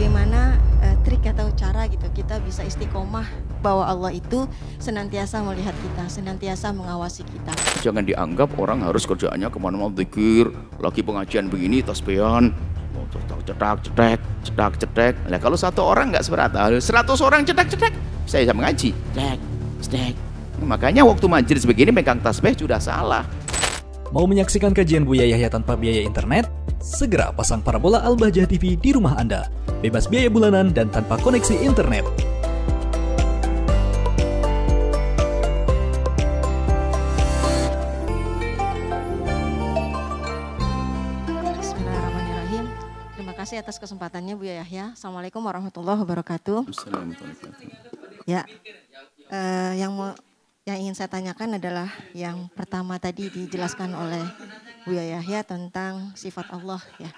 bagaimana uh, trik atau cara gitu kita bisa istiqomah bahwa Allah itu senantiasa melihat kita, senantiasa mengawasi kita. Jangan dianggap orang harus kerjaannya ke mana-mana zikir, lagi pengajian begini, tasbihan, cetak cetek cetak cetek nah kalau satu orang nggak seberapa seratus orang cetak cetek saya bisa mengaji cetek cetek makanya waktu majelis begini megang tasbih sudah salah Mau menyaksikan kajian Buya Yahya tanpa biaya internet? Segera pasang parabola Al-Bahjah TV di rumah Anda. Bebas biaya bulanan dan tanpa koneksi internet. Bismillahirrahmanirrahim. Terima kasih atas kesempatannya Bu Yahya. Assalamualaikum warahmatullahi wabarakatuh. Ya, uh, yang mau yang ingin saya tanyakan adalah yang pertama tadi dijelaskan oleh Buya Yahya tentang sifat Allah ya.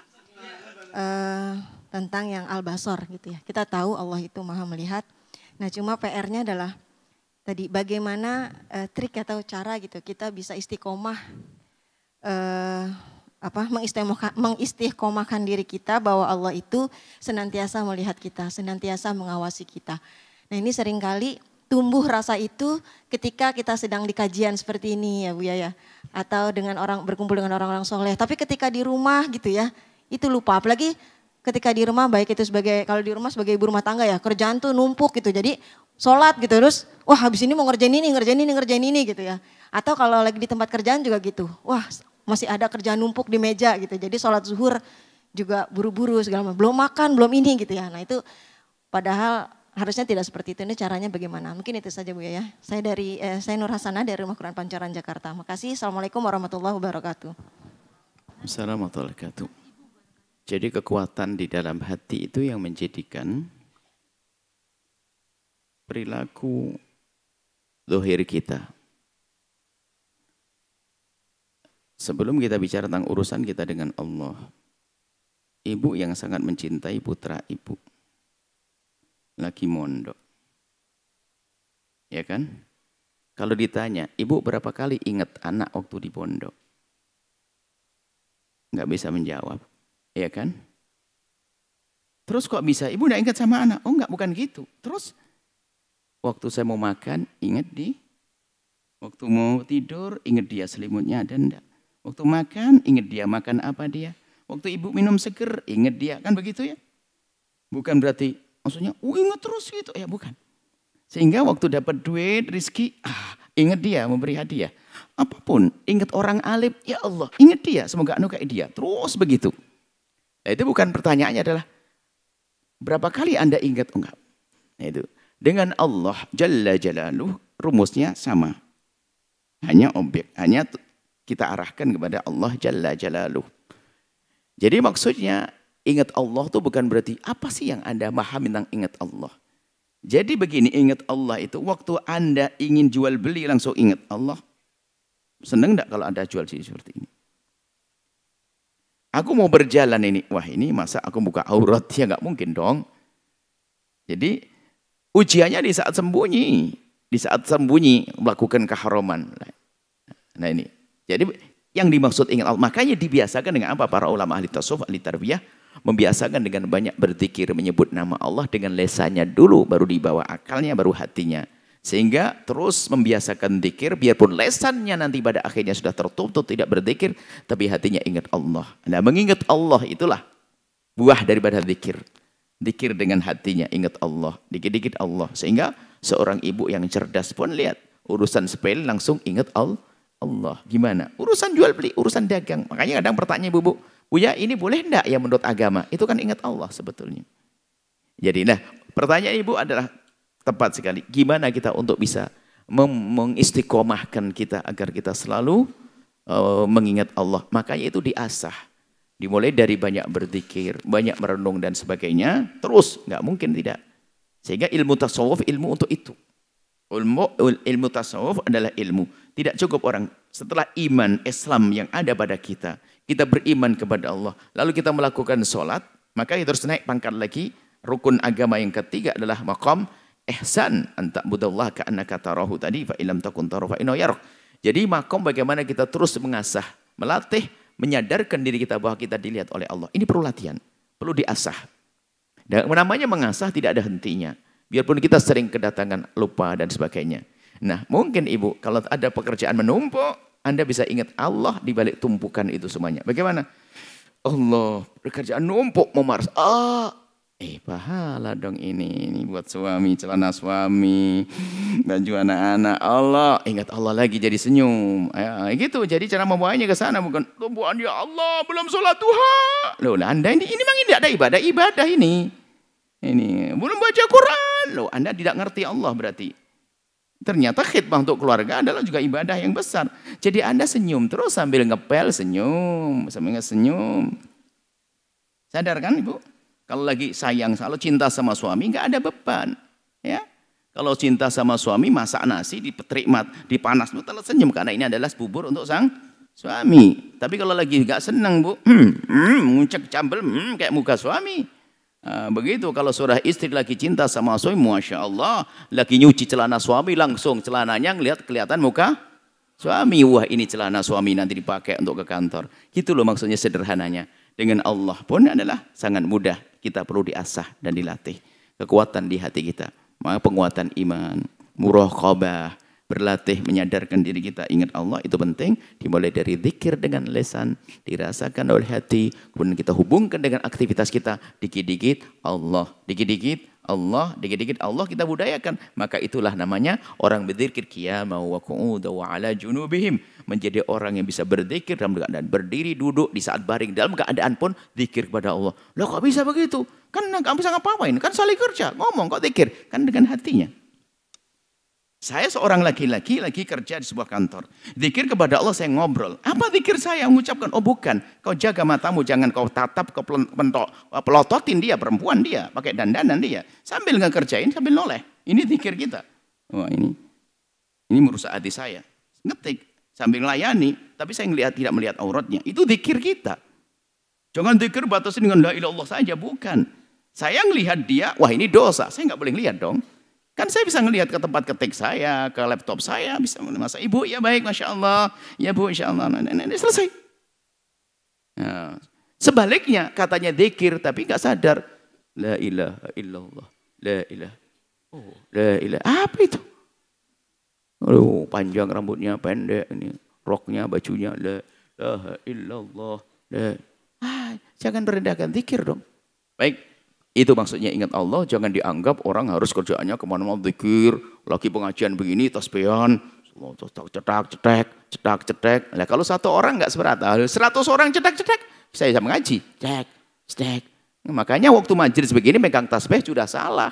Uh, tentang yang al-basor gitu ya. Kita tahu Allah itu maha melihat. Nah cuma PR-nya adalah tadi bagaimana uh, trik atau cara gitu kita bisa istiqomah uh, apa mengistiqomahkan diri kita bahwa Allah itu senantiasa melihat kita, senantiasa mengawasi kita. Nah ini sering kali tumbuh rasa itu ketika kita sedang di kajian seperti ini ya Bu ya, ya. Atau dengan orang berkumpul dengan orang-orang soleh. Tapi ketika di rumah gitu ya, itu lupa. Apalagi ketika di rumah baik itu sebagai, kalau di rumah sebagai ibu rumah tangga ya, kerjaan tuh numpuk gitu. Jadi sholat gitu terus, wah habis ini mau ngerjain ini, ngerjain ini, ngerjain ini gitu ya. Atau kalau lagi di tempat kerjaan juga gitu, wah masih ada kerjaan numpuk di meja gitu. Jadi sholat zuhur juga buru-buru segala macam. Belum makan, belum ini gitu ya. Nah itu padahal harusnya tidak seperti itu. Ini caranya bagaimana? Mungkin itu saja Bu ya. Saya dari eh, saya Nur Hasana dari Rumah Quran Pancoran Jakarta. Makasih. Assalamualaikum warahmatullahi wabarakatuh. Assalamualaikum warahmatullahi wabarakatuh. Jadi kekuatan di dalam hati itu yang menjadikan perilaku dohir kita. Sebelum kita bicara tentang urusan kita dengan Allah, ibu yang sangat mencintai putra ibu lagi mondok. Ya kan? Kalau ditanya, ibu berapa kali ingat anak waktu di pondok? Nggak bisa menjawab. Ya kan? Terus kok bisa? Ibu nggak ingat sama anak? Oh nggak, bukan gitu. Terus waktu saya mau makan, ingat di. Waktu mau tidur, ingat dia selimutnya ada enggak. Waktu makan, ingat dia makan apa dia. Waktu ibu minum seger, ingat dia. Kan begitu ya? Bukan berarti Maksudnya, oh ingat terus gitu. Ya bukan. Sehingga waktu dapat duit, rizki, ah, ingat dia memberi hadiah. Apa pun, ingat orang alim, ya Allah, ingat dia, semoga anu dia. Terus begitu. Nah, itu bukan pertanyaannya adalah, berapa kali Anda ingat? Oh, enggak. Nah, itu. Dengan Allah Jalla Jalaluh, rumusnya sama. Hanya objek, hanya kita arahkan kepada Allah Jalla Jalaluh. Jadi maksudnya Ingat Allah itu bukan berarti apa sih yang Anda pahami tentang ingat Allah. Jadi begini, ingat Allah itu waktu Anda ingin jual beli langsung ingat Allah. Senang enggak kalau Anda jual seperti ini? Aku mau berjalan ini. Wah ini masa aku buka aurat? Ya nggak mungkin dong. Jadi ujiannya di saat sembunyi. Di saat sembunyi melakukan keharaman. Nah ini. Jadi yang dimaksud ingat Allah. Makanya dibiasakan dengan apa? Para ulama ahli tasawuf, ahli tarbiyah membiasakan dengan banyak berzikir menyebut nama Allah dengan lesannya dulu baru dibawa akalnya baru hatinya. Sehingga terus membiasakan zikir biarpun lesannya nanti pada akhirnya sudah tertutup tidak berzikir tapi hatinya ingat Allah. Nah mengingat Allah itulah buah daripada zikir. Zikir dengan hatinya ingat Allah dikit-dikit Allah. Sehingga seorang ibu yang cerdas pun lihat urusan sepele langsung ingat Allah Allah. Gimana? Urusan jual beli urusan dagang. Makanya kadang pertanyaan ibu-ibu Buya ini boleh enggak ya menurut agama? Itu kan ingat Allah sebetulnya. Jadi nah pertanyaan ibu adalah tepat sekali. Gimana kita untuk bisa mengistiqomahkan kita agar kita selalu uh, mengingat Allah. Makanya itu diasah. Dimulai dari banyak berzikir, banyak merenung dan sebagainya. Terus nggak mungkin tidak. Sehingga ilmu tasawuf ilmu untuk itu. Ilmu, ilmu tasawuf adalah ilmu. Tidak cukup orang setelah iman Islam yang ada pada kita kita beriman kepada Allah, lalu kita melakukan sholat, maka kita harus naik pangkat lagi. Rukun agama yang ketiga adalah maqam ihsan anta budallah ka annaka tarahu tadi fa ilam takun tarahu fa yarok. Jadi makom bagaimana kita terus mengasah, melatih, menyadarkan diri kita bahwa kita dilihat oleh Allah. Ini perlu latihan, perlu diasah. Dan namanya mengasah tidak ada hentinya. Biarpun kita sering kedatangan lupa dan sebagainya. Nah, mungkin Ibu, kalau ada pekerjaan menumpuk, Anda bisa ingat Allah di balik tumpukan itu semuanya. Bagaimana? Allah, pekerjaan numpuk memars. Ah, Eh pahala dong ini, ini buat suami, celana suami, baju anak-anak. Allah, ingat Allah lagi jadi senyum. Ya, gitu, jadi cara membawanya ke sana bukan Tuhan ya Allah belum sholat duha. Loh, anda ini ini memang tidak ada ibadah ibadah ini. Ini belum baca Quran. Loh, anda tidak ngerti Allah berarti. Ternyata khidmah untuk keluarga adalah juga ibadah yang besar. Jadi anda senyum terus sambil ngepel senyum, sambil senyum. Sadar kan ibu? Kalau lagi sayang, kalau cinta sama suami nggak ada beban, ya. Kalau cinta sama suami masak nasi di mat, di panas, telah senyum karena ini adalah bubur untuk sang suami. Tapi kalau lagi nggak senang bu, hmm, hmm, campel, hmm, kayak muka suami. Nah, begitu kalau surah istri lagi cinta sama suami, masya Allah, lagi nyuci celana suami langsung celananya ngelihat kelihatan muka suami. Wah ini celana suami nanti dipakai untuk ke kantor. Gitu loh maksudnya sederhananya. Dengan Allah pun adalah sangat mudah kita perlu diasah dan dilatih. Kekuatan di hati kita. Maka penguatan iman, muraqabah, berlatih menyadarkan diri kita ingat Allah itu penting dimulai dari zikir dengan lesan dirasakan oleh hati kemudian kita hubungkan dengan aktivitas kita dikit-dikit Allah dikit-dikit Allah, dikit-dikit Allah kita budayakan. Maka itulah namanya orang berzikir qiyama wa qu'uda wa ala junubihim. Menjadi orang yang bisa berzikir dalam keadaan berdiri, duduk, di saat baring. Dalam keadaan pun zikir kepada Allah. Loh kok bisa begitu? Kan nggak bisa ngapain? Kan saling kerja, ngomong kok zikir. Kan dengan hatinya. Saya seorang laki-laki lagi kerja di sebuah kantor. Zikir kepada Allah saya ngobrol. Apa zikir saya mengucapkan? Oh bukan. Kau jaga matamu, jangan kau tatap, kau pentok, pelototin dia, perempuan dia, pakai dandanan dia. Sambil ngekerjain, sambil noleh. Ini zikir kita. Wah ini, ini merusak hati saya. Ngetik, sambil melayani, tapi saya ngelihat tidak melihat auratnya. Itu zikir kita. Jangan zikir batasi dengan la ilallah saja, bukan. Saya ngelihat dia, wah ini dosa, saya nggak boleh lihat dong. Kan saya bisa ngelihat ke tempat ketik saya, ke laptop saya, bisa masa ibu ya baik, masya Allah, ya bu, insya Allah, nah, nah, nah, selesai. Nah, sebaliknya katanya dikir tapi nggak sadar, la ilaha illallah, la ilaha, oh, la ilaha, apa itu? Oh, panjang rambutnya, pendek ini, roknya, bajunya, la ilaha illallah, la. Ah, jangan merendahkan dikir dong. Baik, itu maksudnya ingat Allah, jangan dianggap orang harus kerjaannya ke mana-mana zikir, lagi pengajian begini, tasbihan, cetak, cetak, cetek. Nah, kalau satu orang nggak seberapa, seratus orang cetak, cetek, saya bisa mengaji, cek, cek. Nah, makanya waktu majlis begini megang tasbih sudah salah.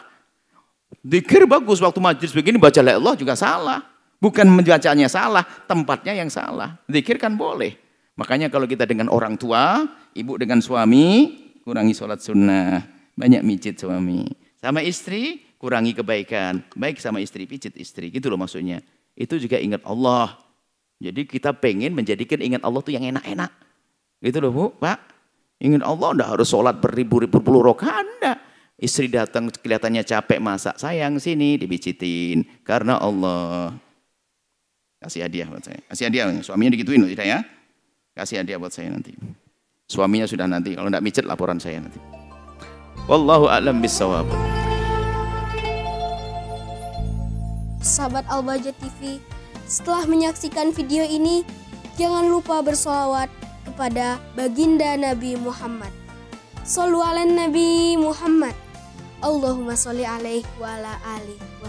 Dikir bagus waktu majlis begini baca la Allah juga salah. Bukan membacanya salah, tempatnya yang salah. Dikir kan boleh. Makanya kalau kita dengan orang tua, ibu dengan suami, kurangi sholat sunnah banyak micit suami. Sama istri, kurangi kebaikan. Baik sama istri, picit istri. Gitu loh maksudnya. Itu juga ingat Allah. Jadi kita pengen menjadikan ingat Allah tuh yang enak-enak. Gitu loh Bu, Pak. Ingat Allah udah harus sholat beribu-ribu puluh rokaat. Anda. Istri datang kelihatannya capek masak. Sayang sini dibicitin. Karena Allah. Kasih hadiah buat saya. Kasih hadiah. Suaminya digituin loh tidak ya. Kasih hadiah buat saya nanti. Suaminya sudah nanti. Kalau tidak micet laporan saya nanti. Wallahu a'lam bisawab. Sahabat Albaja TV, setelah menyaksikan video ini, jangan lupa bersolawat kepada baginda Nabi Muhammad. Sallu ala Nabi Muhammad. Allahumma sholli alaihi wa ala alihi wa